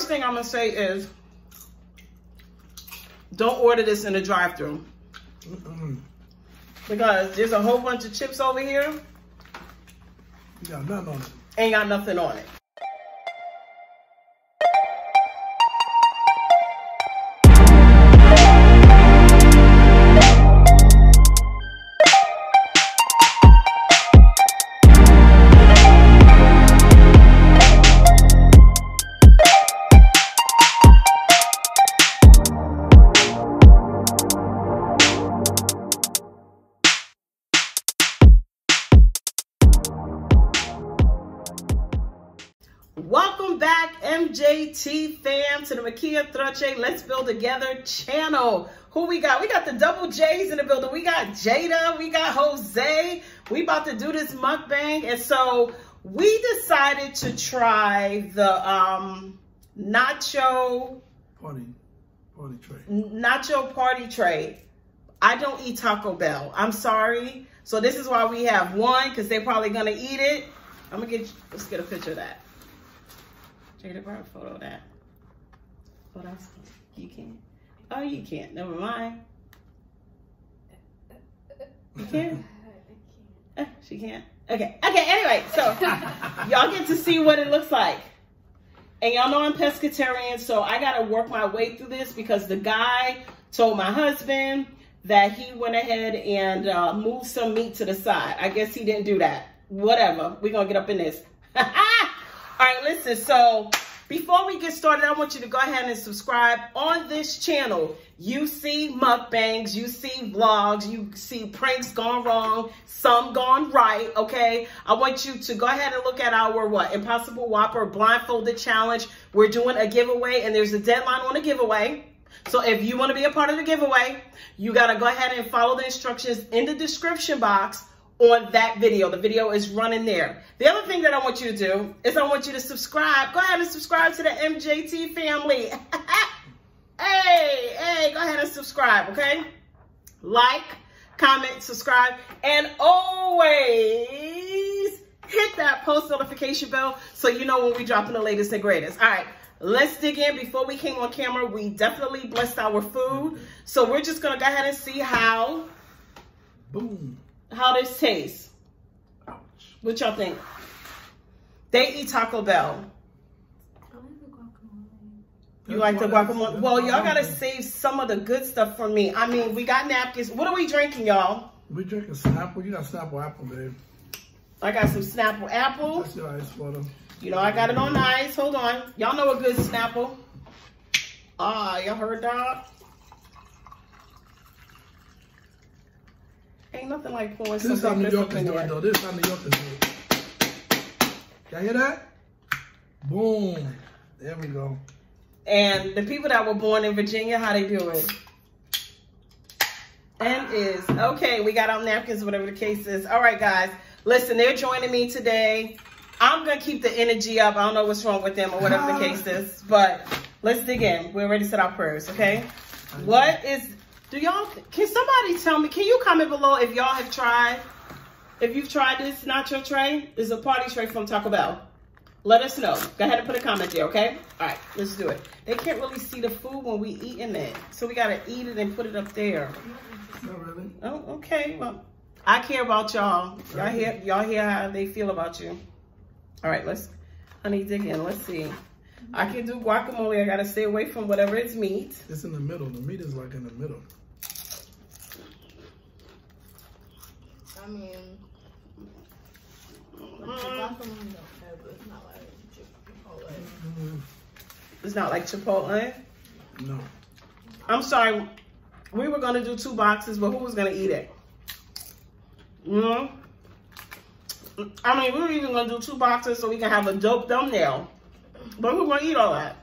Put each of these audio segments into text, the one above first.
First thing I'm gonna say is, don't order this in the drive-through because there's a whole bunch of chips over here. Got nothing on it. Ain't got nothing on it. MJT fam, to the Mikia Troche Let's Build Together channel. Who we got? We got the double J's in the building. We got Jada, we got Jose. We about to do this mukbang. And so we decided to try the um, nacho Party, party tray. nacho party tray. I don't eat Taco Bell. I'm sorry. So this is why we have one because they're probably gonna eat it. I'm gonna get let's get a picture of that. Jada, a photo of that. Oh, that's you can't. Oh, you can't. Never mind. You can. Uh, she can't. Okay. Okay. Anyway, so y'all get to see what it looks like. And y'all know I'm pescatarian, so I gotta work my way through this because the guy told my husband that he went ahead and uh, moved some meat to the side. I guess he didn't do that. Whatever. We're gonna get up in this. All right, listen. So before we get started, I want you to go ahead and subscribe on this channel. You see mukbangs, you see vlogs, you see pranks gone wrong, some gone right, okay? I want you to go ahead and look at our what? Impossible Whopper blindfolded challenge. We're doing a giveaway and there's a deadline on the giveaway. So if you want to be a part of the giveaway, you got to go ahead and follow the instructions in the description box on that video. The video is running there. The other thing that I want you to do is I want you to subscribe. Go ahead and subscribe to the MJT family. hey, hey, go ahead and subscribe, okay? Like, comment, subscribe, and always hit that post notification bell so you know when we dropping the latest and greatest. All right. Let's dig in. Before we came on camera, we definitely blessed our food. So we're just going to go ahead and see how Boom. How this tastes. Ouch. What y'all think? They eat Taco Bell. You like the guacamole? Well, y'all gotta save some of the good stuff for me. I mean, we got napkins. What are we drinking, y'all? We drinking Snapple. You got Snapple apple, babe. I got some Snapple apple. That's your ice water. You know, I got it on ice. Hold on. Y'all know a good Snapple. Ah, y'all heard that? Ain't nothing like pouring This is how something New Yorkers do it, though. This is how New Yorkers do it. Y'all hear that? Boom. There we go. And the people that were born in Virginia, how they do it. And is okay. We got our napkins, whatever the case is. All right, guys. Listen, they're joining me today. I'm gonna keep the energy up. I don't know what's wrong with them or whatever the ah. case is, but let's dig in. We're ready to set our prayers, okay? What is? Do y'all? Can somebody tell me? Can you comment below if y'all have tried? If you've tried this nacho tray, this is a party tray from Taco Bell. Let us know. Go ahead and put a comment there, okay? All right, let's do it. They can't really see the food when we eating it, so we gotta eat it and put it up there. Not really. Oh, okay. Well, I care about y'all. Y'all hear y'all hear how they feel about you. All right, let's honey dig in. Let's see. I can do guacamole. I gotta stay away from whatever it's meat. It's in the middle. The meat is like in the middle. Mean, Mm, guacamole don't have, it's not like Chipotle. Mm, it's not like Chipotle. no. I'm sorry. We were gonna do two boxes, but who was gonna eat it? You know? I mean, we were even gonna do two boxes so we can have a dope thumbnail. But we're gonna eat all that?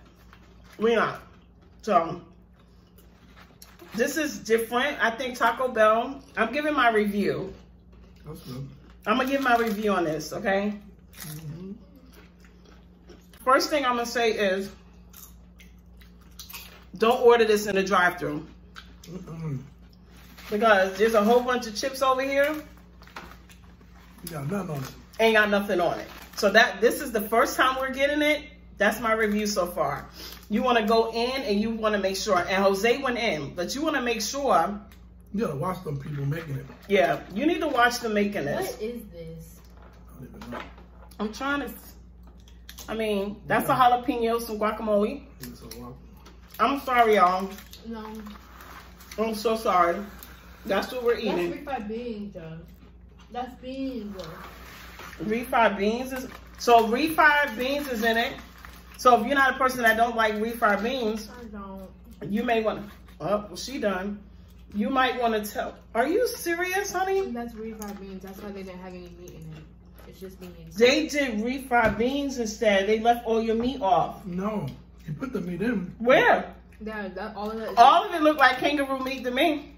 We're not. So this is different. I think Taco Bell. I'm giving my review. That's good. I'm gonna give my review on this, okay? Mm-hmm. First thing I'm gonna say is don't order this in the drive-through Mm-mm. because there's a whole bunch of chips over here. You got nothing on it. Ain't got nothing on it. So that this is the first time we're getting it. That's my review so far. You want to go in and you want to make sure. And Jose went in, but you want to make sure. You gotta watch them people making it. Yeah, you need to watch them making this. What is this? I don't even know. I'm trying to. I mean, that's a jalapeno, some guacamole. It's a lot. I'm sorry, y'all. No. I'm so sorry. That's what we're That's eating. refried beans, though. That's beans, though. refried beans is so refried beans is in it. So if you're not a person that don't like refried beans, I don't. you may want to. Oh, well, she done. You might want to tell. Are you serious, honey? That's refried beans. That's why they didn't have any meat in it. It's just beans. They did refried beans instead. They left all your meat off. No, you put the meat in. Where? Yeah, that all of that. Is All of it looked like kangaroo meat to me.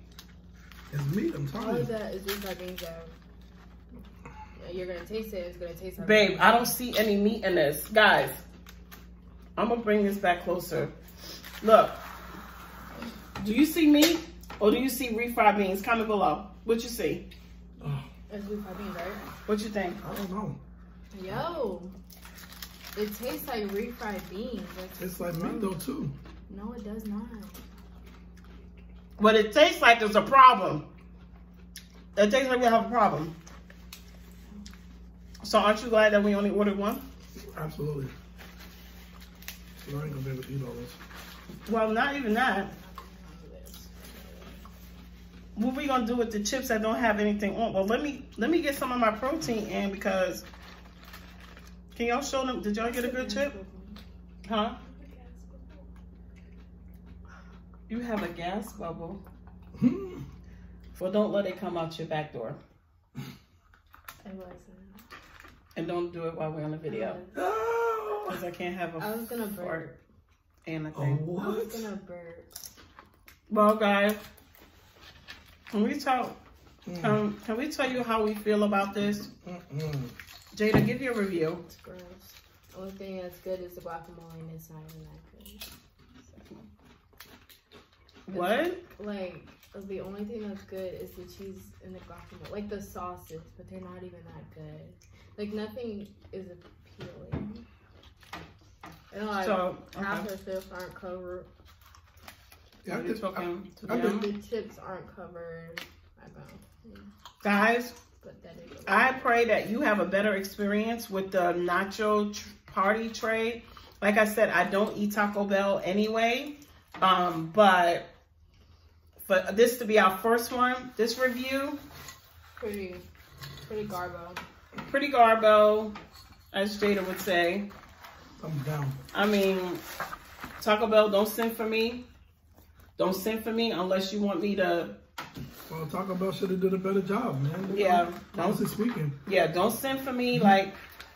It's meat. I'm all telling of that is refried beans, though. You're gonna taste it. It's gonna taste like. Babe, I don't see any meat in this. Guys, I'm gonna bring this back closer. Look, do you see meat or do you see refried beans? Comment below. What you see? Oh, It's refried beans, right? What you think? I don't know. Yo, it tastes like refried beans. That's It's like meat though too. No, it does not. What it tastes like is a problem. It tastes like we have a problem. So aren't you glad that we only ordered one? Absolutely. So I ain't gonna be able to eat all this. Well, not even that. What we gonna do with the chips that don't have anything on? Well, let me let me get some of my protein in because. Can y'all show them? Did y'all get a good chip? Huh? You have a gas bubble. Hmm. Well, don't let it come out your back door, It wasn't. and don't do it while we're on the video, because I can't have a I was gonna burp. and a oh thing. I was what? gonna burp. Well, guys, can we talk? Mm, Um, can we tell you how we feel about this? mm-mm. Jada, give your review. It's gross. Only thing that's good is the guacamole, and it's not even that good. What? Like the only thing that's good is the cheese and the guacamole, like the sauces, but they're not even that good. Like nothing is appealing. And like So, half okay. the chips aren't covered. Yeah, I Are you think- talking to I them? The chips aren't covered. I don't. Guys, But that is. I pray that you have a better experience with the nacho tr- party tray. Like I said, I don't eat Taco Bell anyway. Um, but for this to be our first one, this review, pretty, pretty garbo. pretty garbo, as Jada would say. Thumbs down. I mean, Taco Bell, don't send for me. Don't send for me unless you want me to. Well, Taco Bell should have did a better job, man. Yeah, Honestly speaking, Yeah, don't send for me like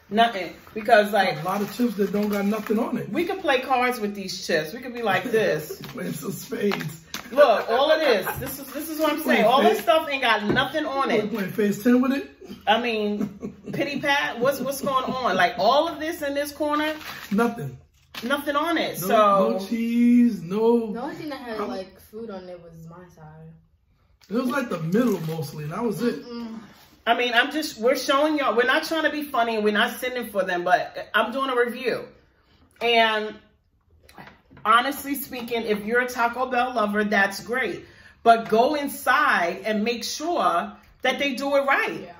nothing because like a lot of chips that don't got nothing on it. we could play cards with these chips. We could be like this. Playing some spades. Look, all of this. This is this is what I'm saying. All this stuff ain't got nothing on it. playing phase 10 with it? I mean, pity pat. What's what's going on? Like all of this in this corner, Nothing. Nothing on it. No, So no cheese, no. The only thing that had I'm- like food on it was my side. It was like the middle mostly, and that was it. I mean, I'm just we're showing y'all. We're not trying to be funny. We're not sending for them, but I'm doing a review. And honestly speaking, if you're a Taco Bell lover, that's great. But go inside and make sure that they do it right. Yeah.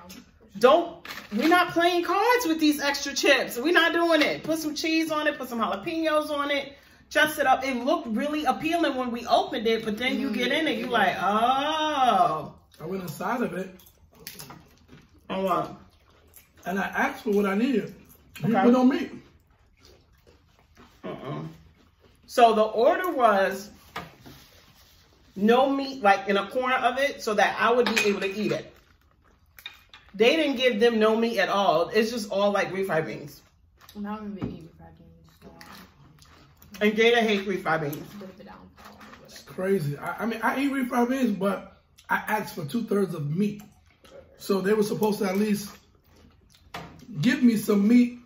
Don't we're not playing cards with these extra chips. We're not doing it. Put some cheese on it, put some jalapenos on it, dress it up. It looked really appealing when we opened it, but then you get in it, you're mm-hmm. like, oh. I went inside of it, Oh wow. and I asked for what I needed. You Okay. put on me. Uh-uh. So the order was no meat, like in a corner of it, so that I would be able to eat it. They didn't give them no meat at all. It's just all like refried beans. And I don't even eat refried beans, so And Jada hates refried beans. a bit of a downfall. or It's crazy. I, I mean, I eat refried beans, but I asked for two thirds of meat. So they were supposed to at least give me some meat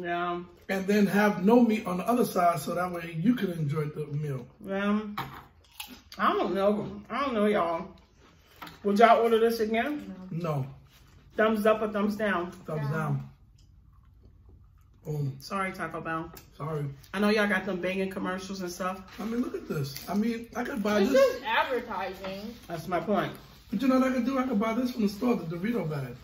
Yeah. and then have no meat on the other side so that way you can enjoy the meal. Um, I don't know. I don't know, y'all. Would y'all order this again? No, Thumbs up or thumbs down? thumbs Down. down. Boom. Sorry, Taco Bell. Sorry. I know y'all got them banging commercials and stuff. I mean, look at this. I mean, I could buy It's this. just advertising. That's my point. But you know what I could do? I could buy this from the store, the Dorito bag.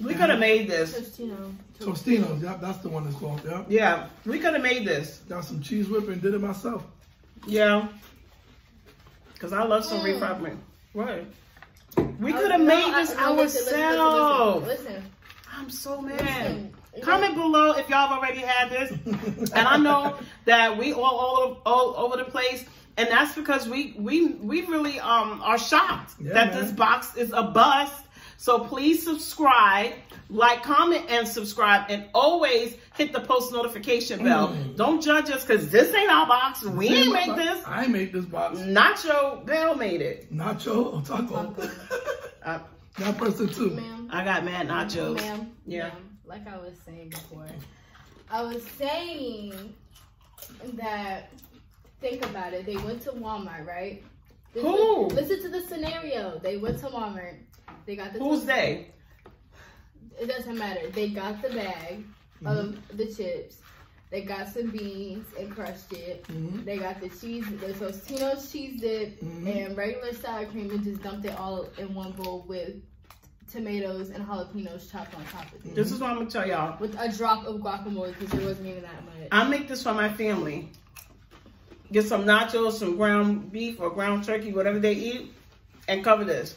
We could have made this. Tostino. Tostinos. Yep, that's the one that's called. Yep. Yeah, we could have made this. Got some cheese whipping and did it myself. Yeah. Because I love some Mm. refreshment. Right. We could have no, made I- this no, listen, listen, listen, ourselves. Listen, I'm so mad. Comment below if y'all have already had this. and I know that we all all, all over the place, and that's because we we we really um are shocked Yeah, that man. this box is a bust. So please subscribe, like, comment, and subscribe, and always hit the post notification bell. Mm. Don't judge us because this ain't our box. We ain't make this. I ain't make this box. Nacho Bell made it. Nacho or taco? Taco. Uh, that person too. Ma'am. I got mad nachos. Ma'am. Yeah. ma'am, Like I was saying before, I was saying that think about it. They went to Walmart, right? Listen, Who? Listen to the scenario. They went to Walmart. They got the. Who's they? It doesn't matter. They got the bag of the chips. They got some beans and crushed it. Mhm. They got the cheese, the Tostino's cheese dip, Mhm. and regular sour cream, and just dumped it all in one bowl with tomatoes and jalapenos chopped on top of it. This is what I'm gonna tell y'all. With a drop of guacamole because it wasn't even that much. I make this for my family. Get some nachos, some ground beef or ground turkey, whatever they eat, and cover this.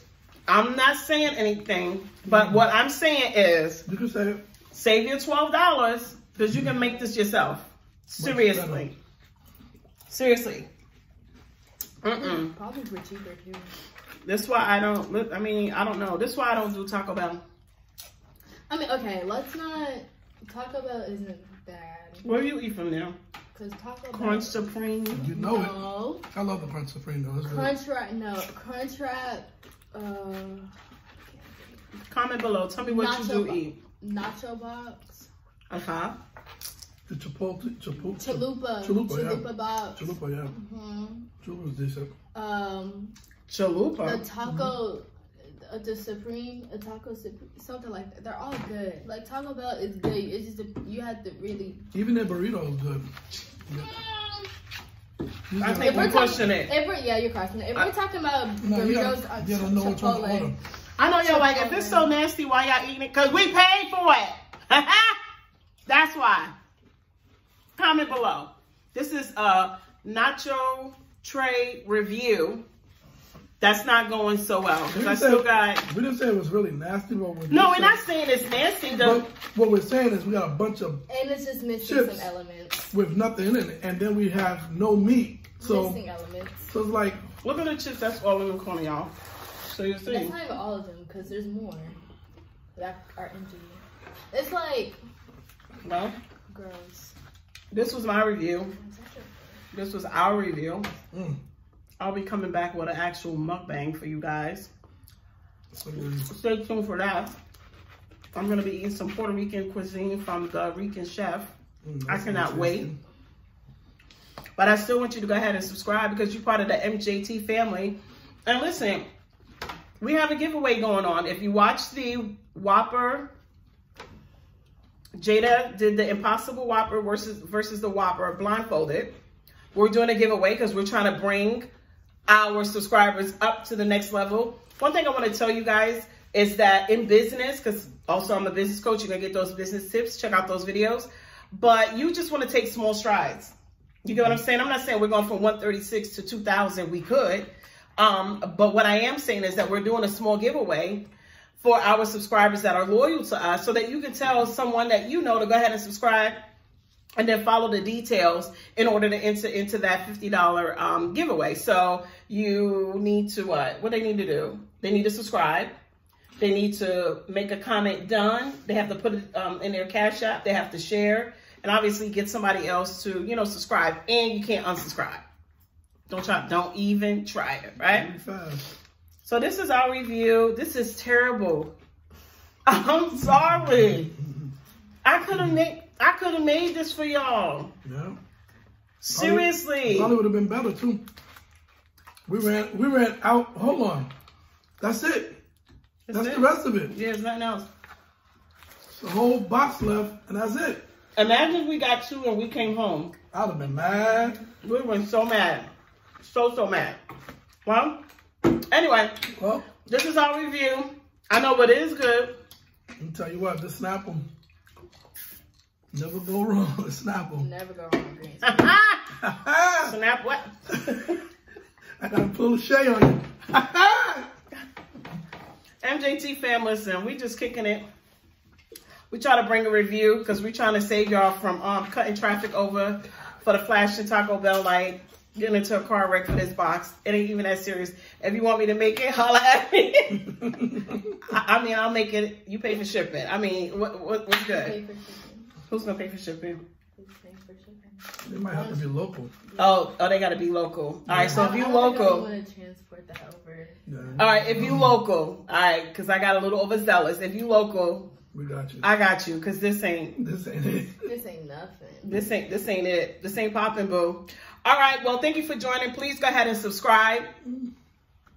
I'm not saying anything, but what I'm saying is You can say it. save your twelve dollars because you can make this yourself. Seriously. Seriously. Mm-mm. Probably for cheaper too. This why I don't. look- I mean, I don't know. This why I don't do Taco Bell. I mean, okay, let's not. Taco Bell isn't bad Where do you eat from there? because Taco Bell. Crunch Supreme. You know it. I love the Crunch Supreme though. It's. Crunch Wrap, no. Crunch Wrap, uh, Comment below. Tell me what Nacho you do Bo- eat. Nacho Box, Uh huh. The Chipotle, Chipotle, Chalupa, Chalupa, Chalupa yeah. Box. Chalupa, yeah. hmm Chalupa's decent. Um, Chalupa. the taco, uh, the Supreme, a taco Supreme, something like that. They're all good. Like Taco Bell is good. It's just a, you have to really. Even their burrito is good. Yeah. I think gotta- we're talking- pushing it. If we're, yeah, you're crossing it. If we're talking about No, burritos, gotta, on you gotta uh, know which one to Chipotle. order. I know y'all like, if it's so nasty, why y'all eating it? Because we paid for it. That's why. Comment below. This is a nacho tray review. That's not going so well. Because I still got... We didn't say it was really nasty, but we No, we're say- not saying it's nasty. though. But what we're saying is we got a bunch of And it's just missing Chips. some elements. with nothing in it, and then we have no meat. So, missing elements. so it's like Look at the chips that's all in the corner, y'all. So you see. That's not even all of them because there's more that are empty. It's like No. gross. this was my review. This was our review. mm, I'll be coming back with an actual mukbang for you guys. so we're- Stay tuned for that. I'm gonna be eating some Puerto Rican cuisine from the Rican chef. mm, I cannot wait. But I still want you to go ahead and subscribe because you're part of the MJT family. And listen, we have a giveaway going on. If you watch the Whopper, Jada did the Impossible Whopper versus versus the Whopper blindfolded. We're doing a giveaway because we're trying to bring our subscribers up to the next level. One thing I want to tell you guys is that in business, because also I'm a business coach, you're gonna get those business tips. Check out those videos. But you just want to take small strides. You get what I'm saying? I'm not saying we're going from 136 to 2,000. We could. Um, but what I am saying is that we're doing a small giveaway for our subscribers that are loyal to us so that you can tell someone that you know to go ahead and subscribe and then follow the details in order to enter into that $50 um, giveaway. So you need to what? What they need to do? They need to subscribe. They need to make a comment done. They have to put it um, in their cash app. They have to share and obviously get somebody else to, you know, subscribe and you can't unsubscribe. Don't try, don't even try it, right? So this is our review. This is terrible. I'm sorry. I could have made I could have made this for y'all. Yeah. Seriously. Probably would have been better too. We ran we ran out. Hold on. That's it. That's it. the rest of it. Yeah, there's nothing else. The whole box left, and that's it. Imagine if we got two and we came home. I'd have been mad. We would have been so mad. So, so mad. Well, anyway, Well, this is our review. I know what is good. let me tell you what, the Snapple. Never go wrong with Snapple. Never go wrong with greens. Snap what? I gotta pull a Shay on you. MJT fam, listen, we just kicking it. We try to bring a review because we're trying to save y'all from um, cutting traffic over for the flash flashing Taco Bell light, getting into a car wreck for this box. It ain't even that serious. If you want me to make it, holla at me. I, I mean, I'll make it. You pay for shipping. I mean, what, what what's good? Pay for. Who's gonna pay for shipping? Who's paying for shipping? They might have to be local. Oh, oh, they gotta be local. All right, so if you I don't I local, want to transport that over. Yeah. all right, if you local, all right, because I got a little overzealous. If you local, We got you. I got you, because this ain't This ain't it. This ain't nothing. This ain't this ain't it. This ain't popping, boo. All right. Well, thank you for joining. Please go ahead and subscribe.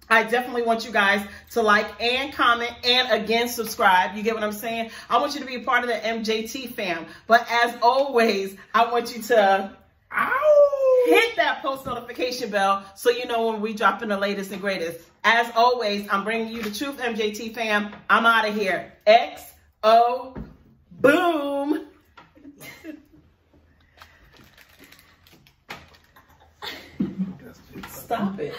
I definitely want you guys to like and comment and again subscribe. You get what I'm saying? I want you to be a part of the MJT fam. But as always, I want you to Ow! hit that post notification bell so you know when we drop in the latest and greatest. As always, I'm bringing you the truth, MJT fam. I'm out of here. X O boom. Stop it.